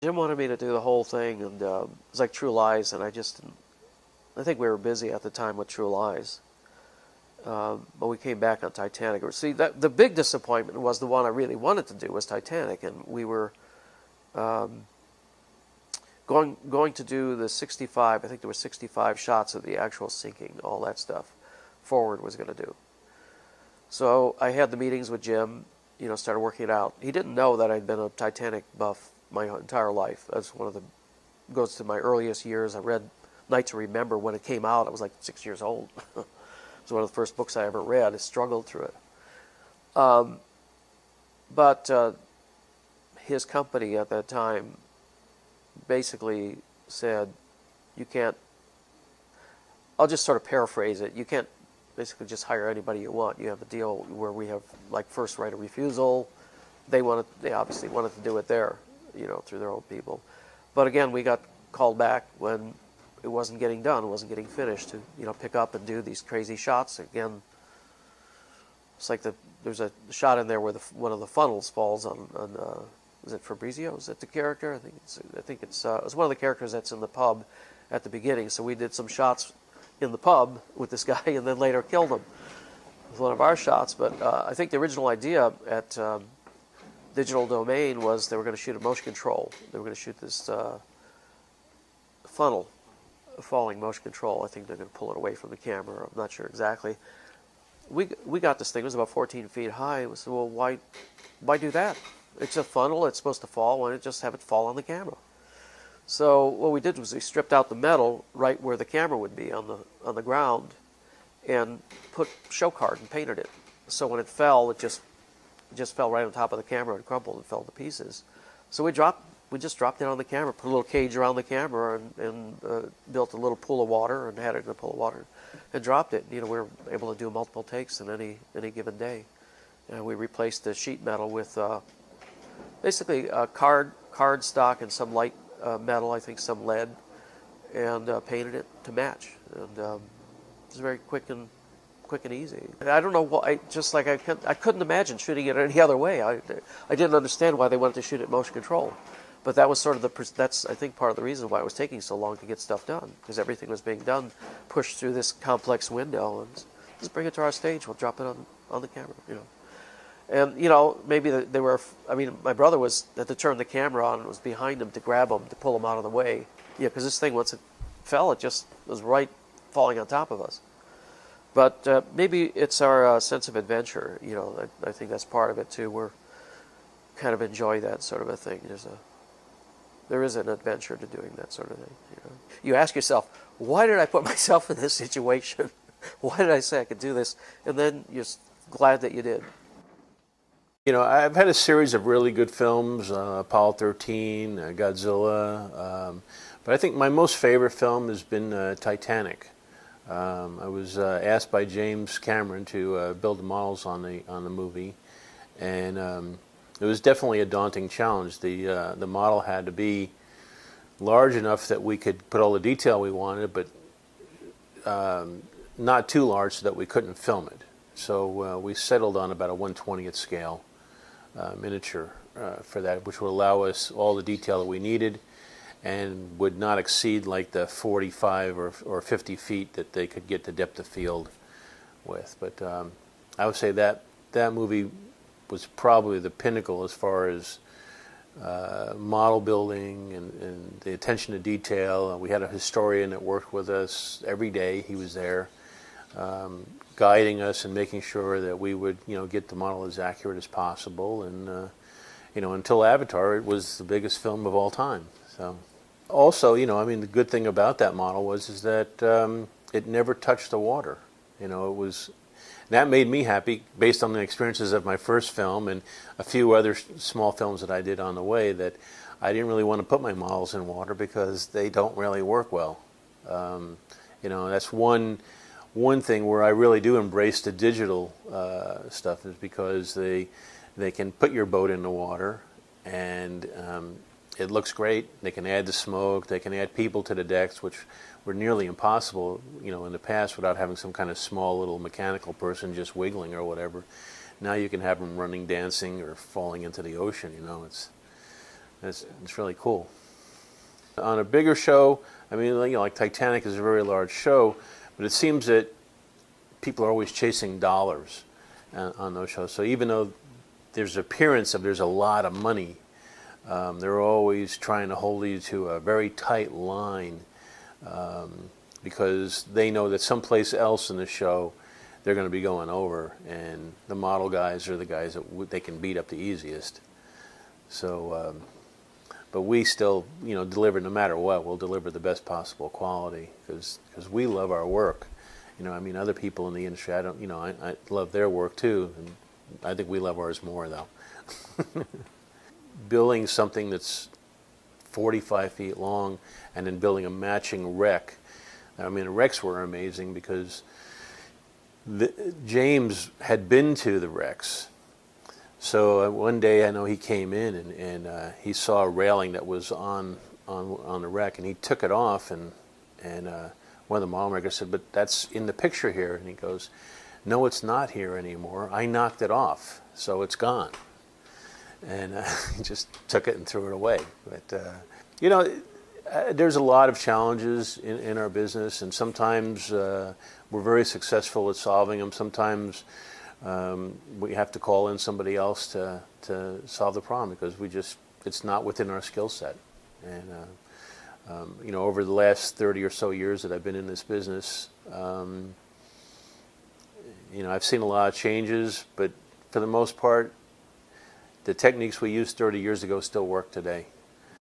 Jim wanted me to do the whole thing, and uh, it was like True Lies, and I just didn't. I think we were busy at the time with True Lies. Um, but we came back on Titanic. See, that, the big disappointment was the one I really wanted to do was Titanic, and we were um, going going to do the 65. I think there were 65 shots of the actual sinking, all that stuff. 4Ward was going to do. So I had the meetings with Jim. You know, started working it out. He didn't know that I'd been a Titanic buff my entire life. That's one of the goes to my earliest years. I read Night to Remember when it came out. I was like six years old. it was one of the first books I ever read. I struggled through it. Um, but uh, his company at that time basically said, "You can't." I'll just sort of paraphrase it. You can't basically just hire anybody you want. You have a deal where we have like first right of refusal. They wanted, they obviously wanted to do it there you know, through their own people. But again, we got called back when it wasn't getting done, it wasn't getting finished to, you know, pick up and do these crazy shots. Again, it's like the there's a shot in there where the, one of the funnels falls on, on uh, is it Fabrizio? Is it the character? I think it's I think it's uh, it's one of the characters that's in the pub at the beginning. So we did some shots in the pub with this guy, and then later killed him with one of our shots. But uh, I think the original idea at um, digital domain was they were going to shoot a motion control. They were going to shoot this uh, funnel falling motion control. I think they're going to pull it away from the camera. I'm not sure exactly. We we got this thing. It was about 14 feet high. We said, well, why why do that? It's a funnel. It's supposed to fall. Why don't just have it fall on the camera? So what we did was we stripped out the metal right where the camera would be on the on the ground, and put show card and painted it. So when it fell, it just just fell right on top of the camera and crumpled and fell to pieces. So we dropped, we just dropped it on the camera, put a little cage around the camera, and, and uh, built a little pool of water and had it in a pool of water, and dropped it. You know, we were able to do multiple takes in any any given day, and we replaced the sheet metal with uh, basically a card card stock and some light uh, metal, I think some lead, and uh, painted it to match. And um, it was very quick and quick and easy. I don't know why. Just like I, can't, I couldn't imagine shooting it any other way. I, I didn't understand why they wanted to shoot it motion control, but that was sort of the that's I think part of the reason why it was taking so long to get stuff done because everything was being done pushed through this complex window and just bring it to our stage. We'll drop it on on the camera. You know. And you know, maybe they were. I mean, my brother was had to turn the camera on and was behind him to grab him to pull him out of the way. Yeah, because this thing once it fell, it just was right falling on top of us. But uh, maybe it's our uh, sense of adventure. You know, I, I, think that's part of it too. We're kind of enjoy that sort of a thing. There's a there is an adventure to doing that sort of thing. You know, you ask yourself, why did I put myself in this situation? why did I say I could do this? And then you're glad that you did. You know, I've had a series of really good films, uh, Apollo 13, uh, Godzilla, um, but I think my most favorite film has been uh, Titanic. Um, I was uh, asked by James Cameron to uh, build the models on the on the movie, and um, it was definitely a daunting challenge. The uh, the model had to be large enough that we could put all the detail we wanted, but um, not too large so that we couldn't film it. So uh, we settled on about a 120th scale uh, miniature uh, for that, which would allow us all the detail that we needed and would not exceed like the 45 or, or 50 feet that they could get the depth of field with. But um, I would say that that movie was probably the pinnacle as far as uh, model building and, and, the attention to detail. we had a historian that worked with us every day. He was there, um, guiding us and making sure that we would, you know, get the model as accurate as possible. And uh, you know, until Avatar, it was the biggest film of all time. So also, you know, I mean, the good thing about that model was is that um, it never touched the water. You know, it was that made me happy based on the experiences of my first film and a few other small films that I did on the way. That I didn't really want to put my models in water because they don't really work well. Um, you know, that's one one thing where I really do embrace the digital uh, stuff is because they they can put your boat in the water and um, it looks great. They can add the smoke. They can add people to the decks, which were nearly impossible, you know, in the past without having some kind of small little mechanical person just wiggling or whatever. Now you can have them running, dancing, or falling into the ocean. You know, it's It's, it's really cool. On a bigger show, I mean, you know, like Titanic is a very large show, but it seems that people are always chasing dollars on, on those shows. So even though there's appearance of there's a lot of money, um, they're always trying to hold you to a very tight line um, because they know that someplace else in the show they're going to be going over, and the model guys are the guys that they can beat up the easiest. So, um, but we still, you know, deliver no matter what. We'll deliver the best possible quality because we love our work. You know, I mean, other people in the industry, I don't, you know, I, I love their work too, and I think we love ours more though. building something that's 45 feet long and then building a matching wreck. I mean, the wrecks were amazing because the, James had been to the wrecks. So uh, one day I know he came in and, and uh, he saw a railing that was on, on, on the wreck and he took it off and, and uh, one of the model makers said, but that's in the picture here. And he goes, no, it's not here anymore. I knocked it off, so it's gone. And uh, just took it and threw it away. But, uh, you know, uh, there's a lot of challenges in, in our business, and sometimes uh, we're very successful at solving them. Sometimes um, we have to call in somebody else to, to solve the problem because we just, it's not within our skill set. And, uh, um, you know, over the last 30 or so years that I've been in this business, um, you know, I've seen a lot of changes, but for the most part, the techniques we used 30 years ago still work today.